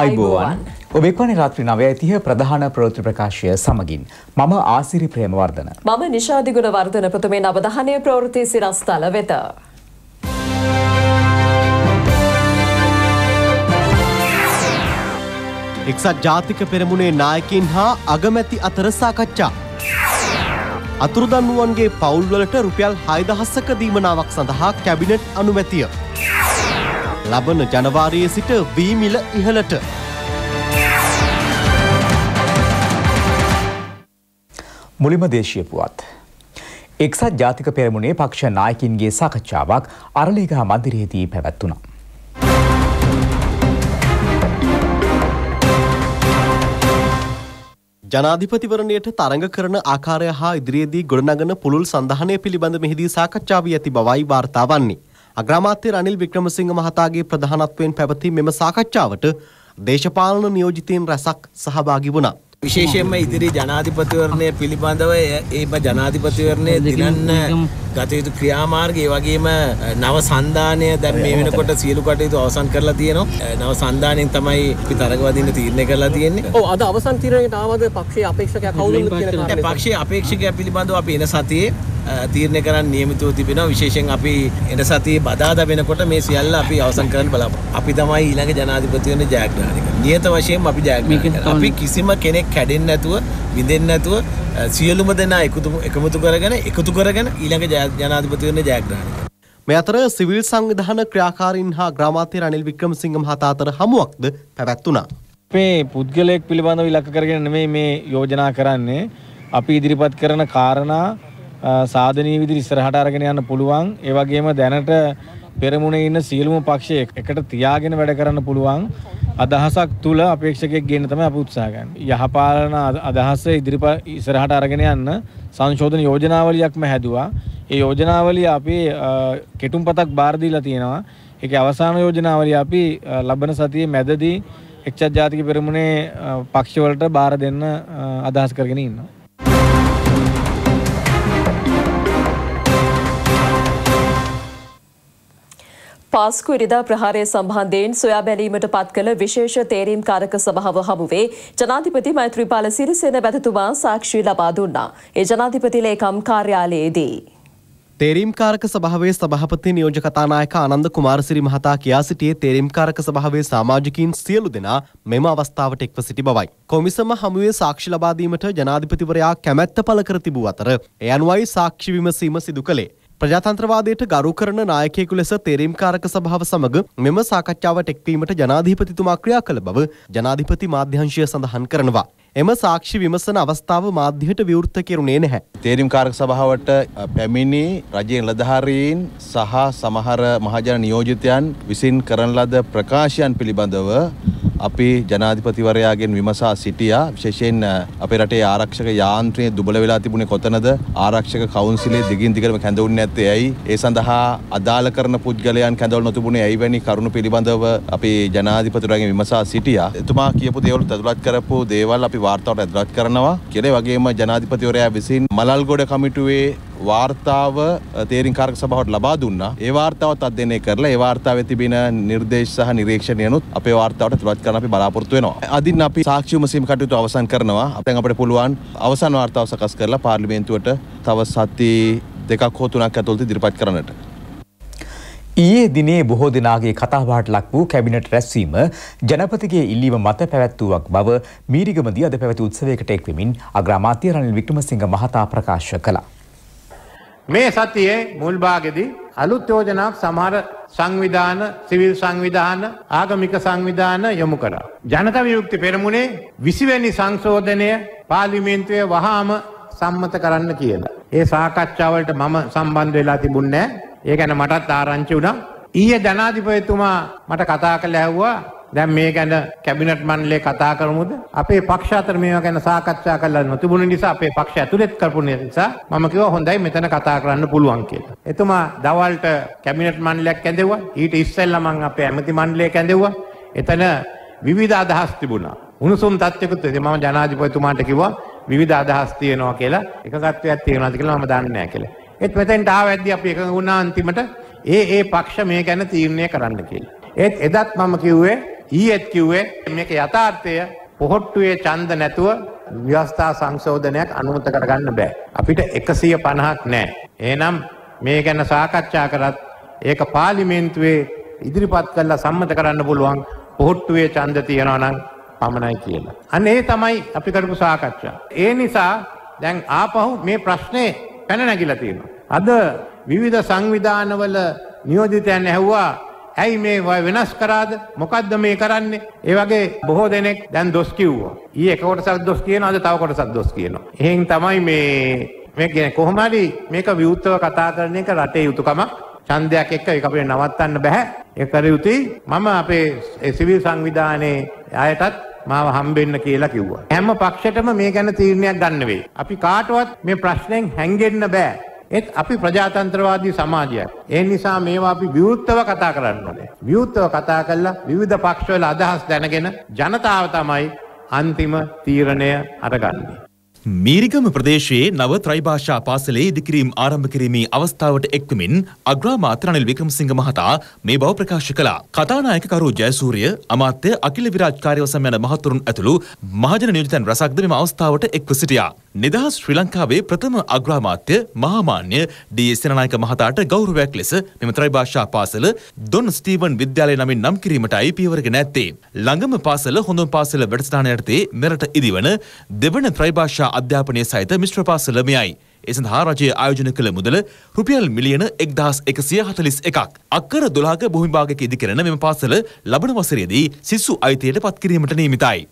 අයිබෝවන් ඔබෙක්වන රාත්‍රී නවය තිහ ප්‍රධාන ප්‍රෘති ප්‍රකාශය සමගින් මම ආසිරි ප්‍රේමවර්ධන. මම නිශාදිගුණ වර්ධන ප්‍රථමේ අවධානය ප්‍රවෘති සිරස්ථල වෙත. එක්සත් ජාතික පෙරමුණේ නායකින් හා අගමැති අතර සාකච්ඡා. අතුරුදන්නුවන්ගේ පවුල්වලට රුපියල් හයිදහස්සක දීමනාවක් සඳහා කැබිනට් අනුමැතිය. ලබන ජනවාරයේ සිට වීමිල ඉහලට. මුලිම දේශය පුවත්. එක්සත් ජාතික පෙරමුණේ පක්ෂ නායකින්ගේ සාකච්ඡාවක් අරලිගහ මන්දිරයේදී පැවැත්වුණා. ජනාධිපතිවරණයට තරඟ කරන ආකාරය හා ඉදිරියේදී ගොඩනගන පුළුල් සඳහනය පිළිබඳ මෙහිදී සාකච්ඡා වී ඇති බවයි වාර්තා වන්නේ. අග්‍රාමාත්‍ය රනිල් වික්‍රමසිංහ මහතාගේ ප්‍රධානත්වයෙන් පැවති මෙම සාකච්ඡාවට දේශපාලන නියෝජිතයන් රැසක් සහභාගි වුණා. විශේෂයෙන්ම ඉදිරි ජනාධිපතිවරණය පිළිබඳව ඒම ජනාධිපතිවරණය දිනන්න ගතයුතු ක්‍රියාමාර්ගය වගේම නව සන්ධානය දැන් මේ වෙනකොට සියලු කටයුතු අවසන් කරලා තියෙනවා. නව සන්ධානයෙන් තමයි අපි තරගවදින්න තීරණය කරලා තියෙන්නේ. ඔව් අද අවසන් තීරණයට ආවද පක්ෂයේ අපේක්ෂකයා කවුද කියන පක්ෂයේ අපේක්ෂකයා පිළිබඳව අපි එන සතියේ තීරණය කරන්න නියමිතව තිබෙනවා. විශේෂයෙන් අපි එන සතියේ බදාදා වෙනකොට මේ සියල්ල අපි අවසන් කරන්න බලාපොරොත්තු. අපි තමයි ඊළඟ ජනාධිපති වෙන ජයග්‍රහණය කරන්නේ. නියත වශයෙන්ම අපි ජයග්‍රහණය අපි කිසිම කෙනෙක් කැඩෙන්නේ නැතුව, විඳෙන්නේ නැතුව සියලුම දෙනා එකතු එකමුතු කරගෙන එකතු කරගෙන ඊළඟ ජනාධිපති වෙන ජයග්‍රහණය මේ අතර සිවිල් සංවිධාන ක්‍රියාකාරීන් හා ග්‍රාමාත්‍ය රනිල් වික්‍රමසිංහ මහතා අතර හමුවක්ද පැවැත්වුණා. මේ පුද්ගලයෙක් පිළිබඳව ඉලක්ක කරගෙන නෙමෙයි මේ යෝජනා කරන්නේ. අපි ඉදිරිපත් කරන කාරණා සාධනීය විදිහට ඉස්සරහට අරගෙන යන්න පුළුවන්. ඒ වගේම දැනට පෙරමුණේ ඉන්න සියලුම පක්ෂ එකට තියාගෙන වැඩ කරන්න පුළුවන් අදහසක් තුල අපේක්ෂකයෙක් ගේන්න තමයි අපි උත්සාහ ගන්නේ. යහපාලන අදහස ඉදිරිපත් ඉස්සරහට අරගෙන යන්න සංශෝධන යෝජනාවලියක්ම හැදුවා. ඒ යෝජනාවලිය අපි කෙටුම්පතක් බාර දීලා තියෙනවා. ඒකේ අවසාන යෝජනාවලිය අපි ලබන සතියේ මැදදී එක්සත් ජාතික පෙරමුණේ පක්ෂවලට බාර දෙන්න අදහස් කරගෙන ඉන්නවා. පාස්කු ඉරිදා ප්‍රහාරය සම්බන්ධයෙන් සොයා බැලීමට පත් කළ විශේෂ තේරීම් කාරක සභාව හමුවේ ජනාධිපති මෛත්‍රීපාල සිරිසේන මැතිතුමා සාක්ෂි ලබා දුන්නා. ඒ ජනාධිපති ලේකම් කාර්යාලයේදී. තේරීම්කාරක සභාවේ සභහපති නියෝජ කතානායක ආනන්ද කුමාරසිරි මහතා කියා සිටියේ තේරීම්කාරක සභාවේ සාමාජිකින් සියලු දෙනා මෙම අවස්ථාවට එක්ව සිටි බවයි. කොමිසම හමුවේ සාක්ෂි ලබාදීමට ජනාධිපතිවරයා කැමැත්ත පළ කර තිබූ අතර එ අනුවයි සාක්ෂි විමසීම සිදු කළේ. ප්‍රජාතන්ත්‍රවාදයට ගරු කරන නායකයෙකු ලෙස තේරීම්කාරක සභාව සමග මෙම සාකච්ඡාවට එක්වීමට ජනාධිපතිතුමා ක්‍රියා කළ බව ජනාධිපති මාධ්‍යංශය සඳහන් කරනවා. එම සාක්ෂි විමසන අවස්ථාව මාධ්‍යයට විවෘත කෙරුණේ නැහැ. තේරීම්කාරක සභාවට පැමිණි රජයේ නිලධාරීන් සහ සමහර මහජන නියෝජිතයන් විසින් කරන ලද ප්‍රකාශයන් පිළිබඳව අපි ජනාධිපතිවරයාගෙන් විමසා සිටියා. විශේෂයෙන් අපේ රටේ ආරක්ෂක යාන්ත්‍රණය දුබල වෙලා තිබුණේ කොතනද? ආරක්ෂක කවුන්සිලේ දිගින් දිගටම කැඳවුන්නේ නැත්තේ ඇයි? ඒ සඳහා අදාළ කරන පුද්ගලයන් කැඳවල නොතිබුණේ ඇයි වැනි කරුණු පිළිබඳව අපි ජනාධිපතිවරයාගෙන් විමසා සිටියා. එතුමා කියපු දේවල් ඇතුළත් කරපු දේවල් අපි වාර්තාවට ඇතුළත් කරනවා. කියලා වගේම ජනාධිපතිවරයා විසින් මලල්ගොඩ කමිටුවේ වාර්තාව තේරින්කාරක සභාවට ලබා දුන්නා. ඒ වාර්තාවත් අධ්‍යයනය කරලා ඒ වාර්තාවේ තිබෙන නිර්දේශ සහ නිරීක්ෂණයනුත් අපේ වාර්තාවට ඇතුළත් කරන්න අපි බලාපොරොත්තු වෙනවා. අදින් අපි සාක්ෂි විමසීම් කටයුතු අවසන් කරනවා. දැන් අපිට පුළුවන් අවසන් වාර්තාව සකස් කරලා පාර්ලිමේන්තුවට තව සති දෙකක් හෝ තුනක් ඇතුළත ඉදිරිපත් කරන්නට. ඊයේ දිනේ බොහෝ දෙනාගේ කතාබහට ලක් වූ කැබිනට් රැස්වීම ජනපතිගේ ඉල්ලීම මත පැවැත්වුවක් බව මීරිගමදී අද පැවති උත්සවයකට එක්වෙමින් අග්‍රාමාත්‍ය රනිල් වික්‍රමසිංහ මහතා ප්‍රකාශ කළා. මේ සතියේ මුල් භාගෙදී අලුත් යෝජනාවක් සමහර සංවිධාන සිවිල් සංවිධාන ආගමික සංවිධාන යොමු කරා. ජනත විමුක්ති පෙරමුණේ විසිවැනි සංශෝධනය පාර්ලිමේන්තුවේ වහාම සම්මත කරන්න කියලා. ඒ සාකච්ඡාවලට මම සම්බන්ධ වෙලා තිබුණේ ඒ ගැන මටත් ආරංචි වුණා. ඊයේ ජනාධිපතිතුමා මට කතා කළ ඇහුවා දැන් මේ ගැන කැබිනට් මණ්ඩලය කතා කරමුද අපේ පක්ෂ අතර මේවා ගැන සාකච්ඡා කරලා නොතිබුණ නිසා අපේ පක්ෂ ඇතුළෙත් කරපු නිසා මම කිව්වා හොඳයි මෙතන කතා කරන්න පුළුවන් කියලා. එතුමා දවල්ට කැබිනට් මණ්ඩලයක් ඇඳෙව්වා. ඊට ඉස්සෙල්ලා මම අපේ ඇමති මණ්ඩලයක් ඇඳෙව්වා. එතන විවිධ අදහස් තිබුණා. උණුසුම් තත්ත්වයකුත් මම ජනාධිපතිතුමාට කිව්වා විවිධ අදහස් තියෙනවා කියලා එකගත්වයක් තියෙනවාද කියලා මම දන්නේ නැහැ කියලා. ඒත් මෙතෙන්ට ආවැද්දී අපි එකඟ වුණා අන්තිමට ඒ ඒ පක්ෂ මේ ගැන තීරණය කරන්න කියලා. ඒත් එදත් මම කිව්වේ ඊයේත් කිව්වේ මේක යථාර්ථය පොහොට්ටුවේ ඡන්ද නැතුව ව්‍යවස්ථා සංශෝධනයක් අනුමත කරගන්න බෑ. අපිට 150ක් නෑ. එහෙනම් මේ ගැන සාකච්ඡා කරත් ඒක පාර්ලිමේන්තුවේ ඉදිරිපත් කරලා සම්මත කරන්න පුළුවන් පොහොට්ටුවේ ඡන්ද තියනවා නම් පමණයි කියලා. අන්න ඒ තමයි අපි කරපු සාකච්ඡා. ඒ නිසා දැන් ආපහු මේ ප්‍රශ්නේ පැන නැගිලා තියෙනවා. අද විවිධ සංවිධානවල නියෝජිතයන් ඇහුවා ඇයි මේ වෙනස් කරාද මොකක්ද මේ කරන්නේ ඒ වගේ බොහෝ දෙනෙක් දැන් දොස් කිව්වා. ඊ එක කොටසක් දොස් කියනවා අද තව කොටසක් දොස් කියනවා. එහෙන් තමයි මේ මේ කියන්නේ කොහොම හරි මේක විවුර්තව කතා කරන එක රටේ යුතුයකමක්. ඡන්දයක් එක්ක ඒක අපිට නවත්තන්න බෑ. ඒක කර යුතුයි. මම අපේ සිවිල් සංවිධානයේ අයටත් මාව හම්බෙන්න කියලා කිව්වා. හැම පක්ෂයටම මේ ගැන තීරණයක් ගන්න වෙයි. අපි කාටවත් මේ ප්‍රශ්නෙන් හැංගෙන්න බෑ. ඒත් අපි ප්‍රජාතන්ත්‍රවාදී සමාජයක්. ඒ නිසා මේවා අපි විවෘතව කතා කරන්න ඕනේ. විවෘතව කතා කරලා විවිධ පක්ෂවල අදහස් දැනගෙන ජනතාව තමයි අන්තිම තීරණය අරගන්නේ. මීරිගම ප්‍රදේශයේ නව ත්‍රයිභාෂා පාසලේ ඉදිකිරීම් ආරම්භ කිරීමේ අවස්ථාවට එක්වමින් අග්‍රාමාත්‍ය රනිල් වික්‍රමසිංහ මහතා මේ බව ප්‍රකාශ කළා. කතානායකකරු ජයසූරිය අමාත්‍ය අකිල විරාජ් කාර්යවසම් යන මහතුරුන් ඇතුළු මහජන නියෝජිතයන් රසක්ද මෙම අවස්ථාවට එක්ව සිටියා. නිදහස් ශ්‍රී ලංකාවේ ප්‍රථම අග්‍රාමාත්‍ය මහාමාන්‍ය ඩී සේනානායක මහතාට ගෞරවයක් ලෙස මෙම ත්‍රයිභාෂා පාසල ඩොන් ස්ටීවන් විද්‍යාලය නමින් නම් කිරීමටයි පියවරගෙන ඇත්තේ. ළඟම පාසල හොඳම පාසල වැඩසටහන යටතේ මෙරට ඉදිවන දෙවන ත්‍රයිභාෂා අධ්‍යාපනය සහිත මිශ්‍ර පාසලමයයි. ඒ සඳහා රජය ආයෝජන කළ මුදල රුපියල් මිලියන එක්දහස් එකසිය හතලිස් එකක්. අක්කර දොලාක බොහිභාගක ඉදි කරන මෙම පාසල ලබන වසරේදී සිස්සු අයිතියට පත්කිරීමට නියමිතයි.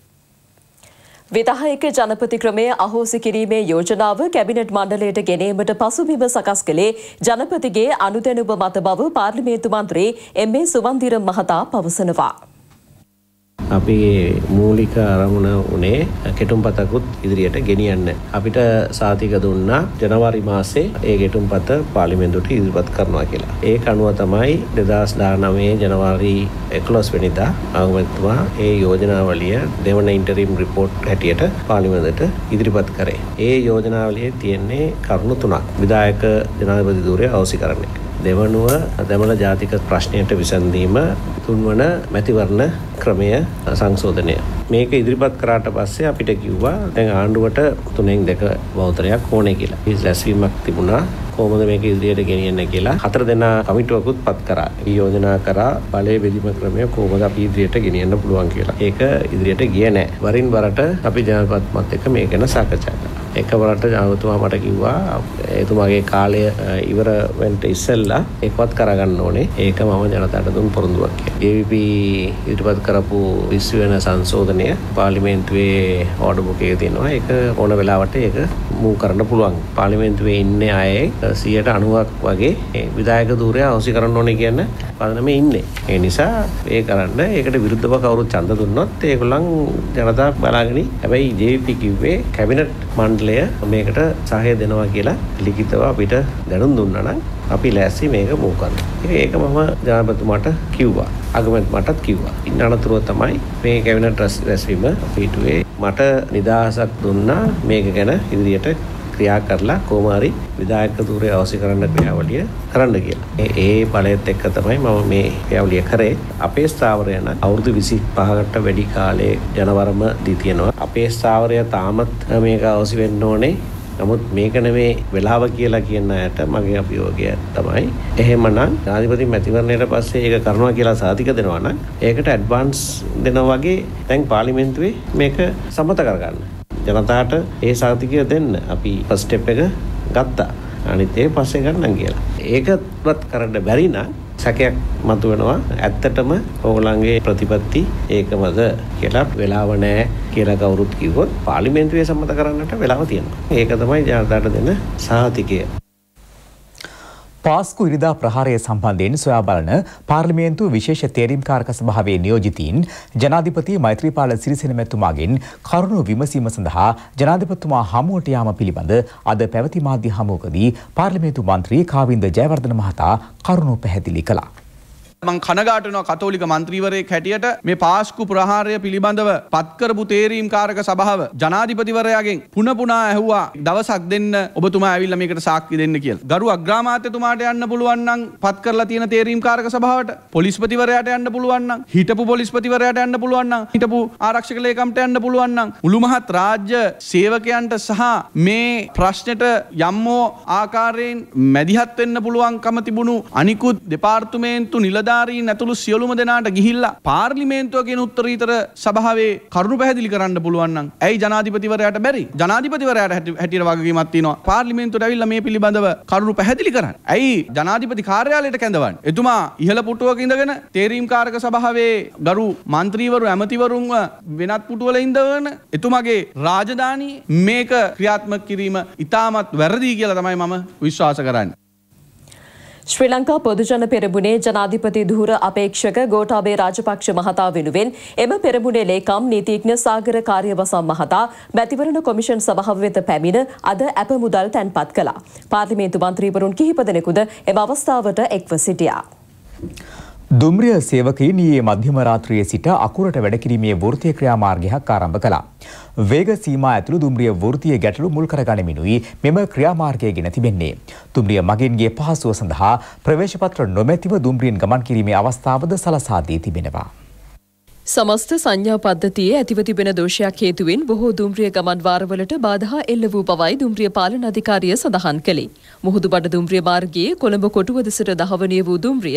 විදායක ජනපති ක්‍රමය අහෝසි කිරීමේ යෝජනාව කැබිනට් මණ්ඩලයට ගෙනීමට පසුබිම සකස් කළේ ජනපතිගේ අනුදැනුම මත බව පාර්ලිමේන්තු මන්ත්‍රී එම්.ඒ. සුවන්දිර මහතා පවසනවා. අපේ මූලික අරමුණ උනේ කෙටුම්පතකුත් ඉදිරියට ගෙනියන්න. අපිට සාතික දුන්නා ජනවාරි මාසේ ඒ ගෙටුම්පත පාර්ලිමේන්තුවට ඉදිරිපත් කරනවා කියලා. ඒක අනුව තමයි 2019 ජනවාරි 11 වෙනිදා අගමැතිතුමා ඒ යෝජනාවලිය දෙවන ඉන්ටරිම් රිපෝට් හැටියට පාර්ලිමේන්තුවට ඉදිරිපත් කරේ. ඒ යෝජනාවලියේ තියෙන්නේ කරුණු තුනක්. විධායක ජනාධිපති ධූරය අවසි කරන්නේ. දෙවනුව දෙමළ ජාතික ප්‍රශ්නයට විසඳීම තුන්වන මැතිවරණ ක්‍රමය සංශෝධනය. මේක ඉදිරිපත් කරාට පස්සේ අපිට කිව්වා දැන් ආණ්ඩුවට තුනෙන් දෙක බෞතරයක් ඕනේ කියලා. ඒ රැස්වීමක් තිබුණා කොහොමද මේක ඉදිරියට ගෙනියන්න කියලා හතර දෙනා කමිටුවකුත් පත් කරා. ඒ යෝජනා කරා බලය බෙදීම ක්‍රමය කොහොමද අපි ඉදිරියට ගෙනියන්න පුළුවන් කියලා. ඒක ඉදිරියට ගියේ නැහැ. වරින් වරට අපි ජනපත්මත් එක්ක මේක ගැන සාකච්ඡා කළා. එකවරට ජනතුමා මට කිව්වා එතුමාගේ කාලය ඉවර වෙන්න ඉස්සෙල්ලා ඒකවත් කරගන්න ඕනේ. ඒක මම ජනතාවට දුන් පොරොන්දුවක් කියලා. AVP ඉදිරිපත් කරපු 20 වෙනි සංශෝධනය පාර්ලිමේන්තුවේ ඕඩර් බුකේ තියෙනවා. ඒක ඕන වෙලාවට ඒක මූව් කරන්න පුළුවන්. පාර්ලිමේන්තුවේ ඉන්නේ අය 90ක් වගේ විධායක ධූරය අවසි කරන්න ඕනේ කියන පදනමේ ඉන්නේ. ඒ නිසා ඒ කරන්න ඒකට විරුද්ධව කවුරුත් ඡන්ද දුන්නොත් ඒගොල්ලන් ජනතාව බලාගෙන හැබැයි JVP කිව්වේ කැබිනට් මණ්ඩලය මේකට සහය දෙනවා කියලා ලිඛිතව අපිට දැනුම් දුන්නා නම් අපි ලෑස්ති මේක මූ කරන්න. ඒක මම ජනාධිපතිතුමාට කිව්වා. අගමැති මටත් කිව්වා. ඉන්න අනතුරුව තමයි මේ කැබිනට් රැස්වීම අපි හිතුවේ මට නිදහසක් දුන්නා මේක ගැන ඉදිරියට ක්‍රියා කරලා කොහොමහරි විධායක ධූරය අවශ්‍ය කරන්න ක්‍රියාවලිය කරන්න කියලා. ඒ ඒ බලයත් එක්ක තමයි මම මේ ක්‍රියාවලිය කරේ. අපේ ස්ථාවරය නම් අවුරුදු 25කට වැඩි කාලේ ජනවරම දී තියෙනවා. අපේ ස්ථාවරය තාමත් මේක අවශ්‍ය වෙන්න ඕනේ. නමුත් මේක නෙමේ වෙලාව කියලා කියන අයට මගේ අභියෝගය තමයි එහෙමනම් ජනාධිපති මැතිවරණයට පස්සේ ඒක කරනවා කියලා සාතික දෙනවා නම් ඒකට ඇඩ්වාන්ස් දෙනවා වගේ දැන් පාර්ලිමේන්තුවේ මේක සම්මත කරගන්න. ජනතාවට ඒ සාතිකය දෙන්න අපි ෆස්ට් ස්ටෙප් එක ගත්තා. අනිත් ඒ පස්සේ ගන්නම් කියලා. ඒකවත් කරන්න බැරි නම් සැකයක් මතුවෙනවා ඇත්තටම ඕගොල්ලන්ගේ ප්‍රතිපත්ති ඒකමද කියලා වෙලාව නැහැ කියලා කවුරුත් කිව්වොත් පාර්ලිමේන්තුවේ සම්මත කරන්නට වෙලාව තියෙනවා. ඒක තමයි ජනතාවට දෙන සහතිකය. පාස්කු ඉරිදා ප්‍රහාරය සම්බන්ධයෙන් සොයා බලන පාර්ලිමේන්තු විශේෂ තේරීම්කාරක සභාවේ නියෝජිතීන් ජනාධිපති මෛත්‍රීපාල සිරිසෙන මැතිතුමාගෙන් කරුණු විමසීම සඳහා ජනාධිපතිතුමා හමුවට යාම පිළිබඳ අද පැවති මාධ්‍ය හමුවකදී පාර්ලිමේන්තු මන්ත්‍රී කාවින්ද ජයවර්ධන මහතා කරුණු පැහැදිලි කළා. මං කනගාටනවා කතෝලික මන්ත්‍රීවරයෙක් හැටියට මේ පාස්කු ප්‍රහාරය පිළිබඳව පත්කරපු තේරීම් කාරක සභාව ජනාධිපතිවරයාගෙන් පුන පුනා ඇහුවා දවසක් දෙන්න ඔබතුමා ඇවිල්ලා මේකට සාක්ෂි දෙන්න කියලා. ගරු අග්‍රාමාත්‍යතුමාට යන්න පුළුවන් නම් පත් කරලා තියෙන තේරීම් කාරක සභාවට පොලිස්පතිවරයාට යන්න පුළුවන් නම් හිටපු පොලිස්පතිවරයාට යන්න පුළුවන් නම් හිටපු ආරක්ෂක ලේකම්ට යන්න පුළුවන් නම් මුළු මහත් රාජ්‍ය සේවකයන්ට සහ මේ ප්‍රශ්නෙට යම්මෝ ආකාරයෙන් මැදිහත් වෙන්න පුළුවන්කම තිබුණු අනිකුත් දෙපාර්තමේන්තු නිලධාරීන් ඇතුළු සියලුම දෙනාට ගිහිල්ලා පාර්ලිමේන්තුව කියන උත්තරීතර සභාවේ කරුණු පැහැදිලි කරන්න පුළුවන් නම් ඇයි ජනාධිපතිවරයාට බැරි ජනාධිපතිවරයාට හැටි- හැටියට වගකීමක් තියෙනවා පාර්ලිමේන්තුවට ඇවිල්ලා මේ පිළිබඳව කරුණු පැහැදිලි කරන්න. ඇයි ජනාධිපති කාර්යාලයට කැඳවන්නේ? එතුමා ඉහළ පුටුවක ඉඳගෙන තේරීම් කාරක සභාවේ ගරු මන්ත්‍රීවරු ඇමතිවරුන්ව වෙනත් පුටුවල ඉඳගෙන එතුමාගේ රාජධානී මේක ක්‍රියාත්මක කිරීම ඉතාමත් වැරදි කියලා තමයි මම විශ්වාස කරන්නේ. ශ්‍රී ලංකා පොදුජන පෙරමුණේ ජනාධිපති ධූර අපේක්ෂක ගෝඨාභය රාජපක්ෂ මහතා වෙනුවෙන් එම පෙරමුණේ ලේකම් නීතිඥ සාගර කාර්යවසම් මහතා මැතිවරණ කොමිෂන් සභාව වෙත පැමිණ අද ඇප මුදල් තැන්පත් කළා. පාර්ලිමේන්තු මන්ත්‍රීවරුන් කිහිප දෙනෙකුද එම අවස්ථාවට එක්ව සිටියා. දුම්රිය සේවකයින් ඊයේ මධ්‍යම රාත්‍රියේ සිට අකුරට වැඩකිරීමේ වෘත්තීය ක්‍රියාමාර්ගයක් ආරම්භ කළා. වේග සීමා ඇතුළු දුම්රිය වෘත්තීය ගැටලු මුල් කරගනිමිනුයි මෙම ක්‍රියාමාර්ගය ගෙන තිබෙන්නේ. දුම්රිය මගින්ගේ පහසුව සඳහා ප්‍රවේශපත්‍ර නොමැතිව දුම්රියෙන් ගමන් කිරීමේ අවස්ථාවද සලසා දී තිබෙනවා. සමස්ත සංඥා පද්ධතියේ ඇතිව තිබෙන දෝෂයක් හේතුවෙන් බොහෝ දුම්රිය ගමන් වාරවලට බාධා එල්ල වූ බවයි දුම්රිය පාලන අධිකාරිය සඳහන් කළේ. මුහුදුබඩ දුම්රිය මාර්ගයේ කොළඹ කොටුව දෙසට දහවනය වූ දුම්රිය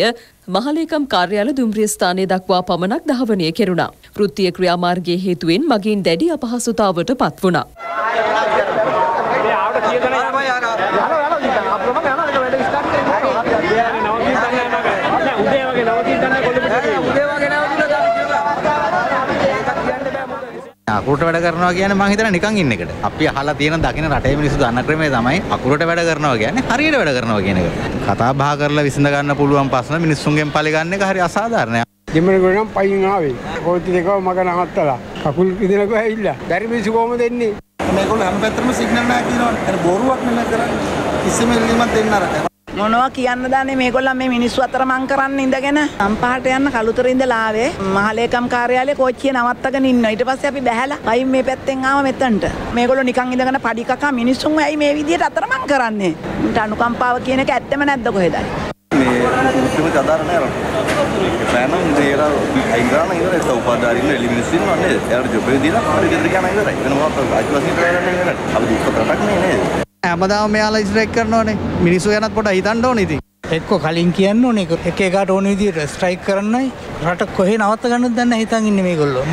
මහලේකම් කාර්යාල දුම්රිය ස්ථානය දක්වා පමණක් දහවනය කෙරුණා. වෘත්තීය ක්‍රියාමාර්ගයේ හේතුවෙන් මගින් දැඩි අපහසුතාවට පත් වුණා. අකුරට වැඩ කරනවා කියන්නේ මං හිතන නිකන් ඉන්න එකට. අපි අහලා තියෙන දකින රටේ මිනිස්සු දන්න ක්‍රමය තමයි අකුරට වැඩ කරනවා කියන්නේ හරියට වැඩ කරනවා කියන එක. කතා බහ කරලා විසඳ ගන්න පුළුවන් ප්‍රශ්න මිනිස්සුන්ගෙන් පරිගන්න එක හරි අසාධාරණයි. දෙමළ නම් පයින් ආවේ. කෝච්චි දෙකව මග නවත්තලා. කකුල් කිදෙනකෝ ඇවිල්ලා. බැරි මිනිස්සු කොහොමද එන්නේ? මේගොල්ලෝ හැම පැත්තටම සිග්නල් නැහැ කියනවනේ. ඒක බොරුවක් නෙමෙයි කරන්නේ. කිසිම ඉල්ලීමක් දෙන්න අර. මොනවා කියන්න දන්නේ මේගොල්ලන් මේ මිනිස්සු අතර මං කරන්න ඉඳගෙන සම්පාට යන්න කළුතර ඉඳලා ආවේ මහලේකම් කාර්යාලයේ කෝච්චිය නවත්තගෙන ඉන්න ඊට පස්සේ අපි බැහැලා පයින් මේ පැත්තෙන් ආව මෙතනට මේගොල්ලෝ නිකන් ඉඳගෙන පඩි කකා මිනිස්සුන් ඇයි මේ විදියට අතරමං කරන්නේ උන්ට අනුකම්පාව කියන එක ඇත්තම නැද්ද කොහෙදයි මේ මුස්ලිම් අදාර නෑ සෑනම් දේර අයිගාන ඉවර ඒක උපාධාරින්න එලි මිනිස්සු ඉන්නවා නේද? එයාට ජොබ් එක දීලා හරි ගෙදර යන ඉවරයි. වෙන මොකක්ද අයිතිවාසිකම් කරන්නේ නේද? අපි දුක්ඛ රටක් නේ නේද? හැමදාම මෙයාලා ස්ට්‍රයික් කරනවානේ. මිනිස්සු ගැනත් පොඩ්ඩක් හිතන්න ඕනේ ඉතින්. එක්ක කලින් කියන්න ඕනේ එක එකට ඕන විදිහට ස්ට්‍රයික් කරන්නයි රට කොහේ නවත්ත ගන්නද දන්න හිතන් ඉන්නේ මේගොල්ලෝ.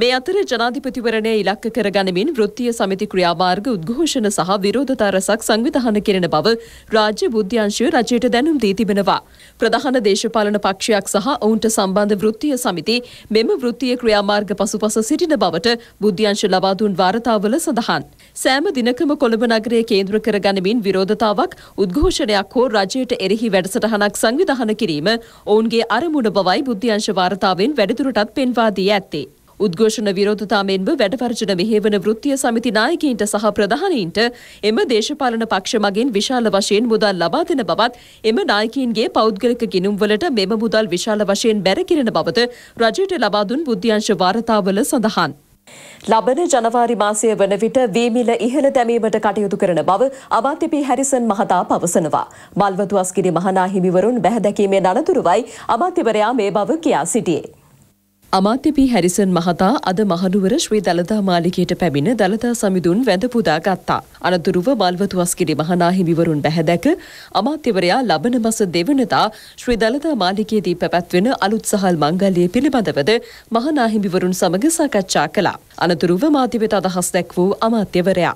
මේ අතර ජනාධිපතිවරණය ඉලක්ක කරගනිමින් වෘත්තීය සමිති ක්‍රියාමාර්ග උද්ඝෝෂණ සහ විරෝධතා රැසක් සංවිධානය කෙරෙන බව රාජ්‍ය බුද්ධ්‍යංශය රජයට දැනුම් දී තිබෙනවා. ප්‍රධාන දේශපාලන පක්ෂයක් සහ ඔවුන්ට සම්බන්ධ වෘත්තීය සමිති මෙම වෘත්තීය ක්‍රියාමාර්ග පසුපස සිටින බවට බුද්ධ්‍යංශ ලබා දුන් වාර්තාවල සඳහන්. සෑම දිනකම කොළඹ නගරය කේන්ද්‍ර කරගනිමින් විරෝධතාවක් උද්ඝෝෂණයක් හෝ රජයට එරෙහි වැඩසටහනක් සංවිධානය කිරීම ඔවුන්ගේ අරමුණ බවයි බුද්ධ්‍යංශ වාර්තාවෙන් වැඩිදුරටත් පෙන්වා දී ඇත්තේ. උද්ඝෝෂණ විරෝධතා මෙන්ම වැඩවර්ජන මෙහෙවන වෘත්තීය සමිති නායකයින්ට සහ ප්‍රධානීන්ට එම දේශපාලන පක්ෂ මගින් විශාල වශයෙන් මුදල් ලබා දෙන බවත් එම නායකයින්ගේ පෞද්ගලික ගිණුම්වලට මෙම මුදල් විශාල වශයෙන් බැර කිරෙන බවද රජයට ලබා දුන් බුද්ධ්‍යංශ වාර්තාවල සඳහන්. ලබන ජනවාරි මාසය වන විට වීමිල ඉහළ දැමීමට කටයුතු කරන බව අමාත්‍ය පී හැරිසන් මහතා පවසනවා. මල්වතු අස්කිරි මහනා හිමිවරුන් බැහැදැකීමේ අනතුරුවයි අමාත්‍යවරයා මේ බව කියා සිටියේ. අමාත්‍ය පී හැරිසන් මහතා අද මහනුවර ශ්‍රී දළදා මාලිගයට පැමිණ දළදා සමිඳුන් වැඳ පුදා ගත්තා. අනතුරුව මල්වතු අස්කිරි මහනා හිමිවරුන් බැහැදැක අමාත්‍යවරයා ලබන මස දෙවනදා ශ්‍රී දළදා මාලිගයේදී පැවැත්වෙන අලුත් සහල් මංගල්‍යය පිළිබඳවද මහනා හිමිවරුන් සමග සාකච්ඡා කළා. අනතුරුව මාධ්‍ය වෙත අදහස් දැක් වූ අමාත්‍යවරයා.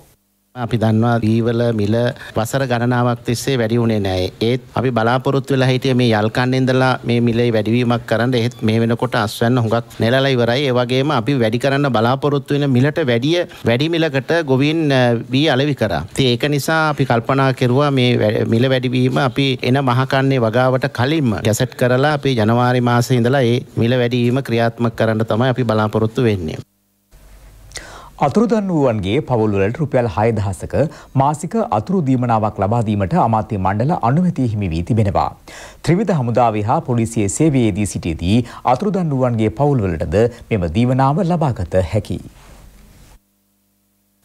අපි දන්නවා දීවල මිල වසර ගණනාවක් තිස්සේ වැඩි වුණේ නැහැ. ඒත් අපි බලාපොරොත්තු වෙලා හිටියේ මේ යල්කන්න ඉඳලා මේ මිලේ වැඩිවීමක් කරන්න. ඒත් මේ වෙනකොට අස්වැන්න හුඟක් නෙලලා ඉවරයි. ඒ වගේම අපි වැඩි කරන්න බලාපොරොත්තු වෙන මිලට වැඩිය වැඩි මිලකට ගොවීන් වී අලෙවි කරා. ඉතින් ඒක නිසා අපි කල්පනා කෙරුවා මේ වැ- මිල වැඩිවීම අපි එන මහකන්නේ වගාවට කලින්ම ගැසට් කරලා අපි ජනවාරි මාසයේ ඉඳලා ඒ මිල වැඩිවීම ක්‍රියාත්මක කරන්න තමයි අපි බලාපොරොත්තු වෙන්නේ. අතුරුදන් වූවන්ගේ පවුල්වලට රුපියල් හයදහසක මාසික අතුරු දීමනාවක් ලබාදීමට අමාත්‍ය මණ්ඩල අනුමැතිය හිමි වී තිබෙනවා. ත්‍රිවිධ හමුදාවේ හා පොලිසිය සේවයේදී සිටියදී අතුරුදන් වූවන්ගේ පවුල්වලටද මෙම දීවනාව ලබාගත හැකියි.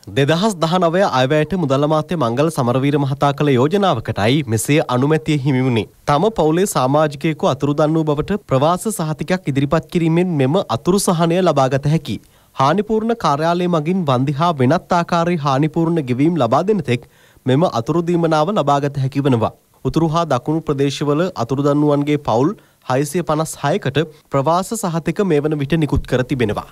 දෙදහස් දහනවය අයවැයට මුදල්මාත්‍ය මංගල සමරවීර මහතා කළ යෝජනාවකටයි මෙසේ අනුමැතිය හිමිවුණේ. තම පවුලේ සාමාජිකයෙකු අතුරුදන් වූ බවට ප්‍රවාස සහතිකයක් ඉදිරිපත් කිරීමෙන් මෙම අතුරු සහනය ලබාගත හැකි. හානිපූර්ණ කාර්යාලය මගින් වන්දි හා වෙනත් ආකාරයේ හානිපූර්ණ ගෙවීම් ලබා දෙන තෙක් මෙම අතුරුදීමනාව ලබාගත හැකි වනවා. උතුරු හා දකුණු ප්‍රදේශවල අතුරුදන්නුවන්ගේ පවුල් හයිසිය පනස් හයකට ප්‍රවාස සහතික මේ වන විට නිකුත් කර තිබෙනවා.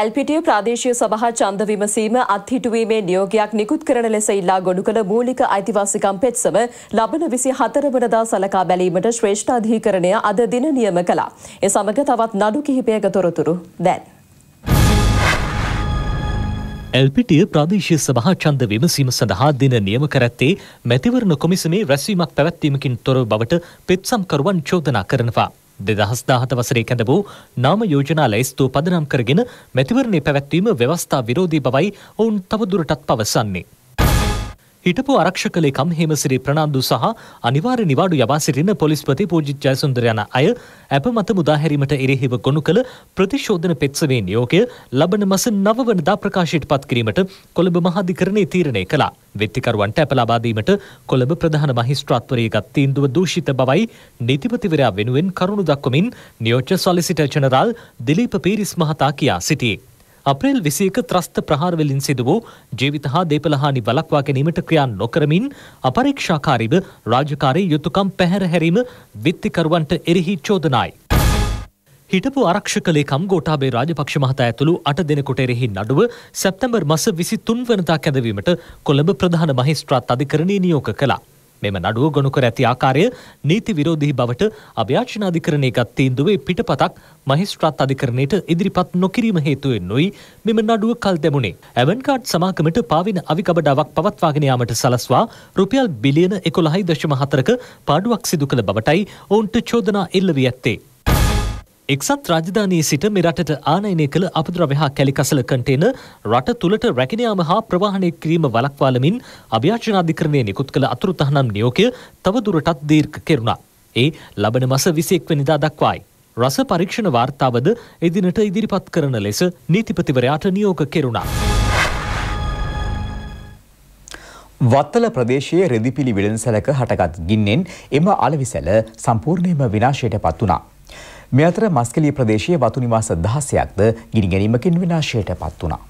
ඇල්පිටිය ප්‍රාදේශීය සභහා ඡන්ද විමසීම අත්හිටුවීමේ නියෝගයක් නිකුත් කරන ලෙස ඉල්ලා ගොනු කළ මූලික අයිතිවාසිකම් පෙත්සම ලබන විසි හතර වනදා සලකා බැලීමට ශ්‍රේෂ්ඨ අධිකරණය අද දින නියම කළා. ඒ සමග තවත් නඩු කිහිපයක තොරතුරු දැන්. එල්පිටිය ප්‍රාදේශීය සභා ඡන්ද විමසීම සඳහා දින නියම කර ඇත්තේ මැතිවරණ කොමිසමේ රැස්වීමක් පැවැත්වීමකින් තොර බවට පෙත්සම්කරුවන් චෝදනා කරනවා. දෙදහස් දාහත වසරේ කැඳ වූ නාම යෝජනා ලැයිස්තුව පදනම් කරගෙන මැතිවරණය පැවැත්වීම ව්‍යවස්ථා විරෝධී බවයි ඔවුන් තවදුරටත් පවසන්නේ. හිටපු ආරක්ෂක ලේකම් හේමසිරි ප්‍රනාන්දු සහ අනිවාර්ය නිවාඩු යවා සිටින පොලිස්පති පූජිත් ජයසුන්දර යන අය අප මත මුදාහැරීමට එරෙහිව ගොනු කළ ප්‍රතිශෝධන පෙත්සමේ නියෝගය ලබන මස නව වනදා ප්‍රකාශයට පත් කිරීමට කොළඹ මහාධිකරණය තීරණය කළා. වෙත්තිකරුවන්ට අප ලබා දීමට කොළඹ ප්‍රධාන මහිස්ත්‍රාත්වරයේ ගත් තීන්දුව දූෂිත බවයි නීතිපතිවරයා වෙනුවෙන් කරුණු දක්වමින් නියෝජ්‍ය සොලිසිටර් ජනරාල් දිලීප පීරිස් මහතා කියා සිටියේ. අප්‍රේල් විසියක ත්‍රස්ත ප්‍රහාරවලින් සිදු වූ ජීවිත හා දේපලහානි වලක්වා ගැනීමට ක්‍රියා නොකරමින් අපරීක්ෂාකාරීව රාජකාරී යුතුකම් පැහැර හැරීම විත්තිකරුවන්ට එරෙහි චෝදනායි. හිටපු ආරක්ෂක ලේකම් ගෝඨාභය රාජපක්ෂ මහතා ඇතුළු අට දෙනෙකුට එරෙහි නඩුව සැප්තැම්බර් මස 23 වෙනිදා කැඳවීමට කොළඹ ප්‍රධාන මහේස්ත්‍රාත් අධිකරණය නියෝග කළා. මෙම නඩුව ගොනු කර ඇති ආකාරය නීති විරෝධී බවට අභ්‍යාචනාධිකරණය ගත් තීන්දුවේ පිටපතක් මහිස්ත්‍රාත් අධිකරණයට ඉදිරිපත් නොකිරීම හේතුවෙන් නොයි මෙම නඩුව කල් දැමුණේ. ඇවන්කාඩ් සමාගමට පාවින අවිකබඩාවක් පවත්වාගෙන යාමට සලස්වා රුපියල් බිලියන 11.4ක පාඩුවක් සිදු කළ බවටයි ඔවුන්ට චෝදනා එල්ල වී ඇත්තේ. එක්සත් රාජධානයේ සිට මෙරටට ආනයනය කළ අපද්‍රව්‍ය හා කැලිකසල කන්ටේන රට තුළට රැකිනයාම හා ප්‍රවාහනය කිරීම වලක්වාලමින් අභ්‍යාචනාධිකරණය නිකුත් කළ අතුරු තහනම් නියෝගය තවදුරටත් දීර්ඝ කෙරුණා. ඒ ලබන මස 21 වෙනිදා දක්වායි. රස පරීක්ෂණ වාර්තාවද එදිනට ඉදිරිපත් කරන ලෙස නීතිපතිවරයාට නියෝග කෙරුණා. වත්තල ප්‍රදේශයේ රෙදිපිලි විලන්සැලක හටගත් ගින්නෙන් එම අලවිසැල සම්පූර්ණයෙන්ම විනාශයට පත් වුණා. මේ අතර මස්කලිය ප්‍රදේශයේ වතු නිවාස දහසයක්ද ගිනි ගැනීමකින් විනාශයට පත් වුණා.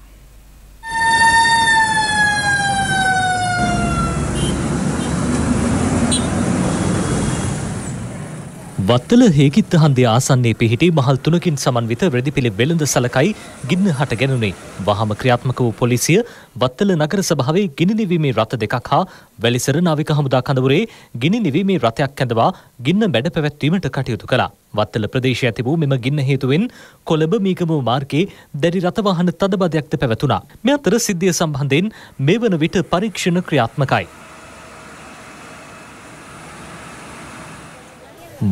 වත්තල හේකිත්ත හන්දේ ආසන්නේ පිහිටි මහල් තුනකින් සමන්විත රෙදිපිලි වෙළඳ සලකයි ගින්න හට ගැනුනේ. වහම ක්‍රියාත්මක වූ පොලිසිය වත්තල නගර සභාවේ ගිනි නිවීමේ රථ දෙකක් හා වැලිසර නාවික හමුදා කඳවුරේ ගිනි නිවීමේ රථයක් ඇඳවා ගින්න මැඩ පැවැත්වීමට කටයුතු කළා. වත්තල ප්‍රදේශය ඇති වූ මෙම ගින්න හේතුවෙන් කොළඹ මීගමුව මාර්ගයේ දැඩි රථවාහන තදබදයක්ද පැවතුණා. මේ අතර සිද්ධිය සම්බන්ධයෙන් මේ වන විට පරීක්ෂණ ක්‍රියාත්මකයි.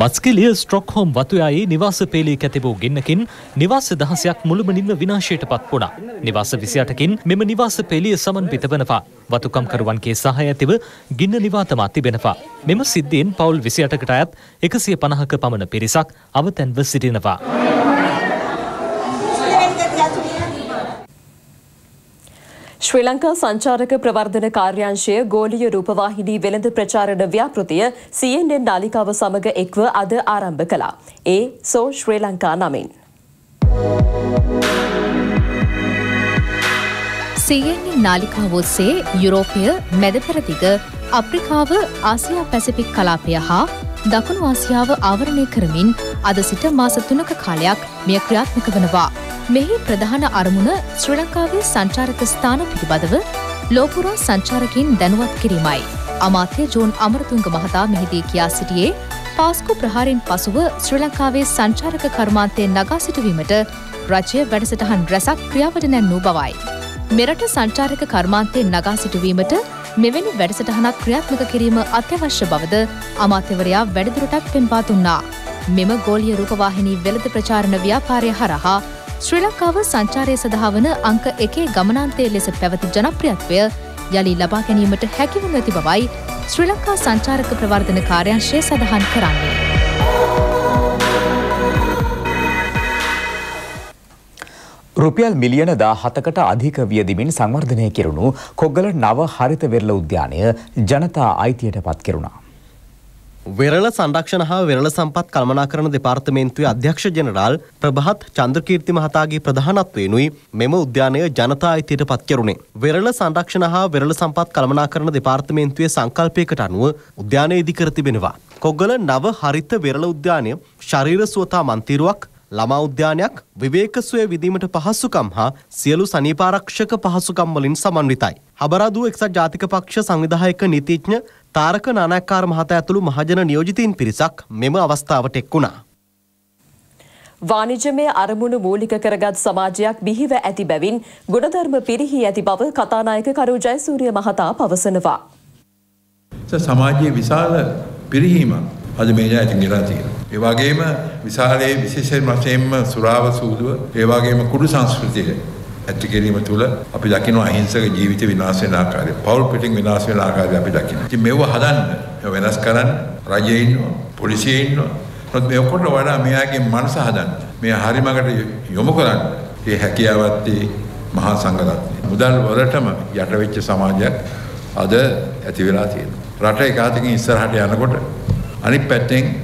බස්කෙලිය ස්ට්‍රොක්හෝම් වතුයායේ නිවාස පේලී ඇතිබූ ගින්නකින් නිවාස දහසයක් මුළුමනින්ම විනාශයට පත් වුණා. නිවාස විසියටකින් මෙම නිවාස පෙළිය සමන්විත වනවා. වතුකම්කරුවන්ගේ සහය ඇතිව ගින්න නිවාතමා තිබෙනවා. මෙම සිද්ධියෙන් පවුල් විසියටකට අයත් එකසිය පණහක පමණ පිරිසක් අවතැන්ව සිටිනවා. ශ්‍රී ලංකා සංචාරක ප්‍රවර්ධන කාර්යාංශය ගෝලීය රූපවාහිනී වෙළඳ ප්‍රචාරණ ව්‍යාපෘතිය CNN නාලිකාව සමග එක්ව අද ආරම්භ කළා. ඒ සෝ ශ්‍රී ලංකා නමින්. CNN නාලිකාව ඔස්සේ යුරෝපය මැදපෙරදිග අප්‍රිකාව ආසියා පැසිෆික් කලාපය හා දකුණු ආසියාව ආවරණය කරමින් අද සිට මාස තුනක කාලයක් මෙය ක්‍රියාත්මක වනවා. මෙහි ප්‍රධාන අරමුණ ශ්‍රී ලංකාවේ සංචාරක ස්ථාන පිළිබඳව ලෝපුරා සංචාරකින් දැනුවත් කිරීමයි. අමාත්‍ය ජෝන් අමරතුංග මහතා මෙහිදී කියා සිටියේ පාස්කු ප්‍රහාරෙන් පසුව ශ්‍රී ලංකාවේ සංචාරක කර්මාන්තය නගා සිටුවීමට රජය වැඩසටහන් රැසක් ක්‍රියාවට නැන්නූ බවයි. මෙරට සංචාරක කර්මාන්තය නගා සිටුවීමට මෙවැනි වැඩසටහනක් ක්‍රියාත්මක කිරීම අත්‍යවශ්‍ය බවද අමාත්‍යවරයා වැඩිදුරටත් පෙන්වා දුන්නා. මෙම ගෝලිය රූපවාහිනී වෙළඳ ප්‍රචාරණ ව්‍යාපාරය හරහා ශ්‍රී ලංකාව සංචාරය සඳහා වන අංක එකේ ගමනාන්තය ලෙස පැවති ජනප්‍රියත්වය යළි ලබා ගැනීමට හැකිවනු ඇති බවයි ශ්‍රී ලංකා සංචාරක ප්‍රවර්ධන කාර්යංශය සඳහන් කරන්නේ. රුපියල් මිලියන දා හතකට අධික වියදිමින් සංවර්ධනය කෙරුණු කොග්ගල නව හරිත වෙරළ උද්‍යානය ජනතා අයිතියට පත් කෙරුණා. වෙරළ සංරක්ෂණ හා වෙරළ සම්පත් කළමනාකරණ දෙපාර්තමේන්තුවේ අධ්‍යක්ෂ ජනරාල් ප්‍රභහත් චන්ද්‍රකීර්ති මහතාගේ ප්‍රධානත්වයෙනුයි මෙම උද්‍යානය ජනතා අයිතියට පත් කෙරුණේ. වෙරළ සංරක්ෂණ හා වෙරළ සම්පත් කළමනාකරණ දෙපාර්තමේන්තුවේ සංකල්පයකට අනුව උද්‍යානය ඉදිකර තිබෙනවා. කොග්ගල නව හරිත වෙරළ උද්‍යානය ශරීර සුවතා මන්තිරුවක් ළමා උද්‍යානයක් විවේකසුවය විදීමට පහසුකම් හා සියලු සනීපාරක්ෂක පහසුකම් වලින් සමන්විතයි. හබරදූ එක්සත් ජාතික පක්ෂ සංවිධායක නීතිඥ තාරක නානායක්කාර මහතා ඇතුළු මහජන නියෝජිතීන් පිරිසක් මෙම අවස්ථාවට එක්වුණා. වාණිජමය අරමුණු මූලික කරගත් සමාජයක් බිහිව ඇති බැවින් ගුණධර්ම පිරිහි ඇති බව කතානායක කරු ජයසූරිය මහතා පවසනවා. සමාජයේ විශාල පිරිහීමක් අද මේ ජාතින් ගෙලා තියෙනවා. ඒ වගේම විශාලයේ විශේෂයෙන් වශයෙන්ම සුරාව සූදුව ඒ වගේම කුඩු සංස්කෘතිය ඇති කිරීම තුළ අපි දකින අහිංසක ජීවිත විනාශ වෙන ආකාරය පවුල් පිටින් විනාශ වෙන ආකාරය අපි දකිනවා. ඉතින් මේව හදන්න වෙනස් කරන්න රජයේ ඉන්නවා පොලිසියේ ඉන්නවා. නමුත් මේ ඔක්කොට වඩා මෙයාගේ මනස හදන්න මේ හරි මගට යොමු කරන්න ඒ හැකියාවත් මහා සංඝරත්නය. මුදල් වලටම යට වෙච්ච සමාජයක් අද ඇති වෙලා තියෙනවා. රට එකාතකින් ඉස්සරහට යනකොට අනිත් පැත්තෙන්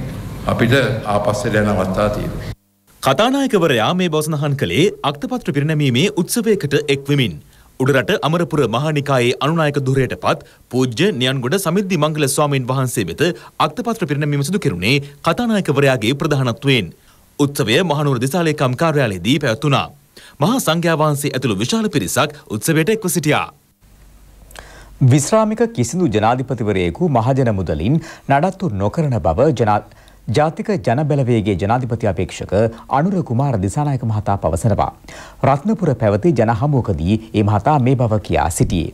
අපිට ආපස්සට යන අවස්ථා තියෙනවා. කතානායකවරයා මේ බවසනහන් කළේ අක්තපත්‍ර පිරිනැමීමේ උත්සවයකට එක්වෙමින්. උඩරට අමරපුර මහානිකායේ අනුනායක දුරයට පත් පූජ්‍ය නියන්ගොඩ සමිද්ධි මංගල ස්වාමීන් වහන්සේ වෙත අක්තපත්‍ර පිරිනැමීම සිදු කෙරුණේ කතානායකවරයාගේ ප්‍රධානත්වයෙන්. උත්සවය මහනුවර දිසාලේකම් කාර්යාලයේදී පැවැත්වුණා. මහා සංඝයා වහන්සේ ඇතුළු විශාල පිරිසක් උත්සවයට එක්ව සිටියා. විශ්‍රාමික කිසිදු ජනාධිපතිවරයෙකු මහජන මුදලින් නඩත්තු නොකරන බව ජනා ජාතික ජනබැලවේගේ ජනාධිපති අපේක්ෂක අනුර කුමාර දිසානායක මහතා පවසනවා. රත්නපුර පැවති ජනහමුවකදී ඒ මහතා මේ බව කියා සිටියේ.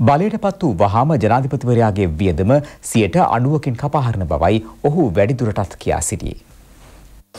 බලයට පත් වූ වහාම ජනාධිපතිවරයාගේ වියදම සියට අනුවකින් කපාහරන බවයි ඔහු වැඩිදුරටත් කියා සිටියේ.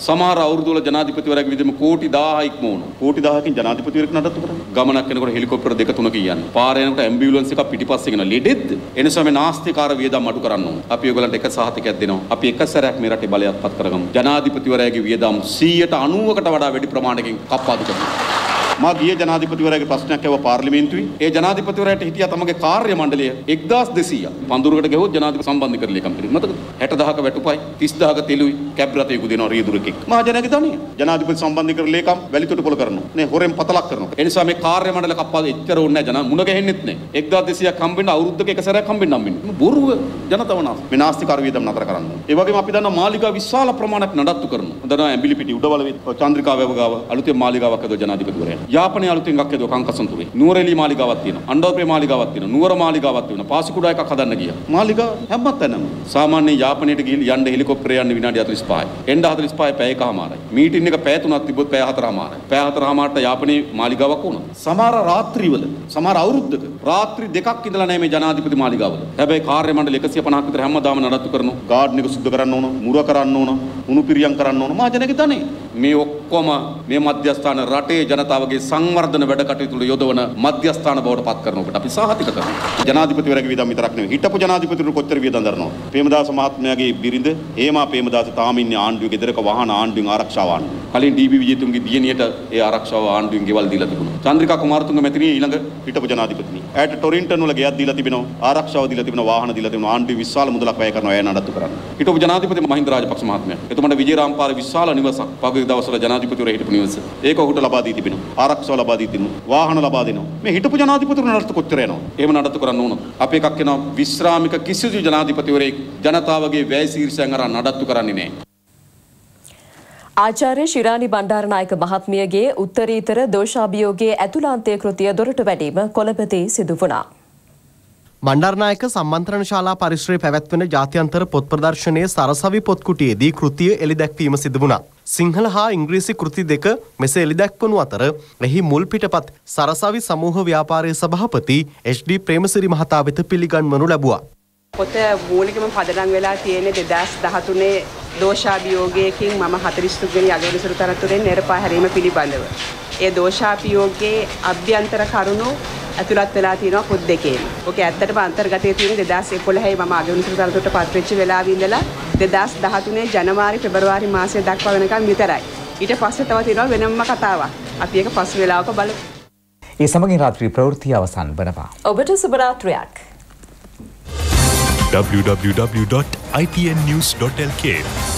සමහර අවුරුදුවල ජනාධිපතිවරයාගේ විදම කෝටි 1000 ඉක්මවන. කෝටි 1000කින් ජනාධිපතිවරයෙක් නඩත්තු කරන්නේ. ගමනක් යනකොට හෙලිකොප්ටර් දෙක තුනක යන්නේ. පාර යනකොට ඇම්බියුලන්ස් එකක් පිටිපස්සේ ගෙන ලෙඩෙද්ද? එනිසා මේ නාස්තිකාර වියදම් අඩු කරන්න ඕන. අපි ඔයගලන්ට එක සහතිකයක් දෙනවා. අපි එක සැරයක් මේ රටේ බලයක් පත් කරගමු. ජනාධිපතිවරයාගේ වියදම් 190කට වඩා වැඩි ප්‍රමාණයකින් කප්පාදු කරනවා. මා ගිය ජනාධිපතිවරයාගේ ප්‍රශ්නයක් ඇහුවා පාර්ලිමේන්තුවේ. ඒ ජනාධිපතිවරයාට හිටියා තමගේ කාර්ය මණ්ඩලය 1200. පඳුරකට ගහුවොත් ජනාධිපති සම්බන්ධ කරලේකම් පිළිම. මතකද? 60000ක වැටුපයි 30000ක තෙලුයි කැබ් රථයක දෙනවා රියදුරකෙක්. මහජනගේ ධනිය. ජනාධිපති සම්බන්ධ කරලේකම් වැලිතොට පොල කරනවා. නේ හොරෙන් පතලක් කරනවා. ඒ නිසා මේ කාර්ය මණ්ඩල කප්පාද එච්චර ඕනේ නැහැ. ජනා මුණ ගැහෙන්නෙත් නැහැ. 1200ක් හම්බෙන්න අවුරුද්දක එක සැරයක් හම්බෙන්න හම්බෙන්නේ. බොරුව ජනතාව නාස්. මේ නාස්තිකාර වියදම් නතර කරන්න. ඒ වගේම අපි දන්නවා මාලිගා විශාල ප්‍රමාණයක් නඩත්තු කරනවා. දන්නවා ඇඹිලිපිටි උඩවල චන්ද්‍රිකා වැව ගාව අලුතෙන් මාලිගාවක් හදුවා ජනාධිපතිවරයා. යාපනයේ අලුතෙන් එකක් හදුවා කංකසන්තුරේ. නුවරඑළිය මාලිගාවක් තියෙනවා. අණ්ඩවපේ මාලිගාවක් තියෙනවා. නුවර මාලිගාවක් තියෙනවා. පාසිකුඩා එකක් හදන්න ගියා. මාලිගා හැමතැනම. සාමාන්‍ය යාපනයට ගිහින් යන්න හෙලිකොප්ටරේ යන්න විනාඩි 45යි. එන්න 45යි පැය එකමාරයි. මීටින් එක පැය තුනක් තිබ්බොත් පැය හතරමාරයි. පැය හතරමාරට යාපනයේ මාලිගාවක් වුණා. සමහර රාත්‍රිවල සමහර අවුරුද්දක රාත්‍රී දෙකක් ඉඳලා නැහැ මේ ජනාධිපති මාලිගාවල. හැබැයි කාර්ය මණ්ඩල 150ක් විතර හැමදාම නඩත්තු කරනවා. ගාඩ්න් එක සුද්ධ කරන්න ඕන, මුර කරන්න ඕන, උණු පිරියම් කරන්න ඕන. මහජනගේ ධනෙ. මේ ඔක්කොම මේ මධ්‍යස්ථාන රටේ ජනතාවගේ සංවර්ධන වැඩ කටයුතු යොදවන මධ්‍යස්ථාන බවට පත් කරනකොට අපි සාහතික කරනවා. ජනාධිපතිවරයාගේ වියදම් විතරක් නෙවෙයි හිටපු ජනාධිපතිවරු කොච්චර වියදම් දරනවද? ප්‍රේමදාස මහත්මයාගේ බිරිඳ හේමා ප්‍රේමදාස තාම ඉන්නේ ආණ්ඩුවේ ගෙදරක වාහන ආණ්ඩුවෙන් ආරක්ෂාව ආණ්ඩුව. කලින් ඩී.බී. විජේතුන්ගේ දියණියට ඒ ආරක්ෂාව ආණ්ඩුවෙන් ගෙවල් දීලා තිබුණා. චන්ද්‍රිකා කුමාරතුංග මැතිණිය ඊළඟ හිටපු ජනාධිපතිනි. ඇයට ටොරින්ටන් වල ගෙයක් දීලා තිබෙනවා. ආරක්ෂාව දීලා තිබෙනවා. වාහන දීලා තිබෙනවා. ආණ්ඩුවේ විශාල මුදලක් වැය කරනවා ඇය නඩත්තු කරන්න. හිටපු ජනාධිපති මහින්ද රාජපක්ෂ මහත්මයා. එතුමාට විජේරාම්පාර විශාල නිවසක් පහුගිය දවස්වල ජනාධිපතිවරයා හිටපු නිවස. ඒක ඔහුට ලබා දී තිබෙනවා. ආරක්ෂාව ලබා දී තිබෙනවා. වාහන ලබා දෙනවා. මේ හිටපු ජනාධිපතිවරු නඩත්තු කොච්චර යනවා? එහෙම නඩත්තු කරන්න ඕන. අපි එකක් එනවා විශ්‍රාමික කිසිදු ජනාධිපතිවරයෙක් ජනතාවගේ වැය සීර්ෂයන් අරන් නඩත්තු කරන්නේ නැහැ. ආචාර්ය ශිරානි බණ්ඩාරනායක මහත්මියගේ උත්තරීතර දෝෂාභියෝගයේ ඇතුළාන්තය කෘතිය දොරට වැඩීම කොළඹදී සිදු වුණා. බණ්ඩාරනායක සම්මන්ත්‍රණ ශාලා පරිශ්‍රයේ පැවැත්වෙන ජාත්‍යන්තර පොත් ප්‍රදර්ශනයේ සරසවි පොත් කුටියේදී කෘතිය එළිදැක්වීම සිදු වුණා. සිංහල හා ඉංග්‍රීසි කෘති දෙක මෙසේ එළිදැක්වනු අතර එහි මුල් පිටපත් සරසවි සමූහ ව්‍යාපාරයේ සභාපති එච්.ඩී. ප්‍රේමසිරි මහතා වෙත පිළිගන්වනු ලැබුවා. පොත මූලිකම පදනම් වෙලා තියෙන්නේ 2013 දෝෂාභියෝගයකින් මම 43 වෙනි අගවිනිසුරු තරතුරෙන් නිරපා හැරීම පිළිබඳව. ඒ දෝෂාපියෝගයේ අභ්‍යන්තර කරුණු ඇතුළත් වෙලා තියෙනවා පොත් දෙකේම. ඕකේ ඇත්තටම අන්තර්ගතයේ තියෙන 2011 මම අගවිනිසුරු තනතුරට පත් වෙච්ච වෙලාවේ ඉඳලා 2013 ජනවාරි පෙබරවාරි මාසය දක්වා වෙනකම් විතරයි. ඊට පස්සේ තව තියෙනවා වෙනම කතාවක්. අපි ඒක පසු වෙලාවක බලමු. ඒ සමගින් රාත්‍රී ප්‍රවෘත්ති අවසන් වනවා. ඔබට සුබ රාත්‍රියක්. www.itnnews.lk